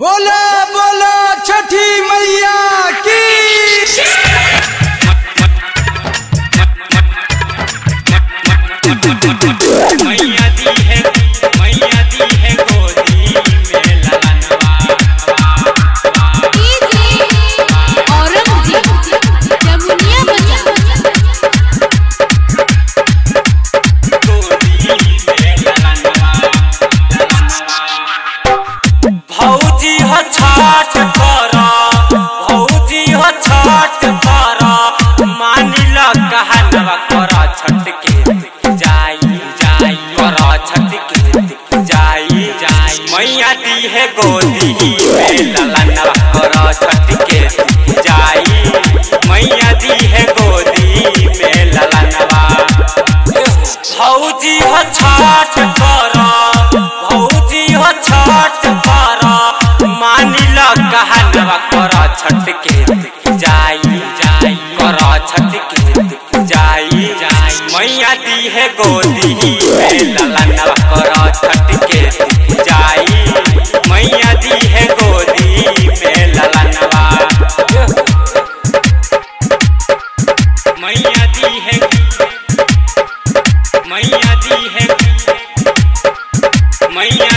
बोला बोला छठी मैया की। मैया दी। कहनवा कर छठ के जाई जाई, कर छठ के जाई जाई। मैया दी है गोदी में ललनवा कर छठ के जाई। मैया दी है गोदी में ललनवा भौजी हो छठ कर, भौजी हो छठ कर। मानिल कहनवा कर छठ के दी है गोदी। लला ललनवा कर छठ के जाई मैया दी है गोदी में ललनवा मैया दी है मैया दी है मैया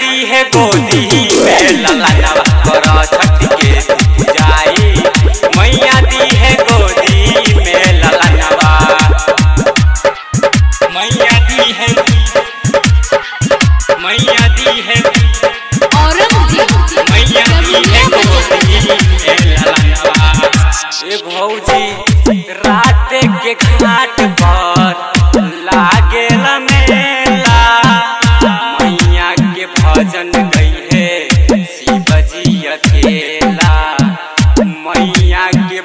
दी है गोदी में ललनवा कर छटके जाई मैया दी है गोदी में ललनवा मैया दी है मैया दी है मैया दी है गोदी में ललनवा ए भौजी रात के घाट पर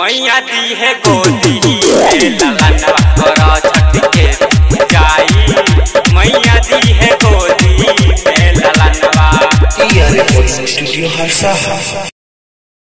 मैया दी है गोदी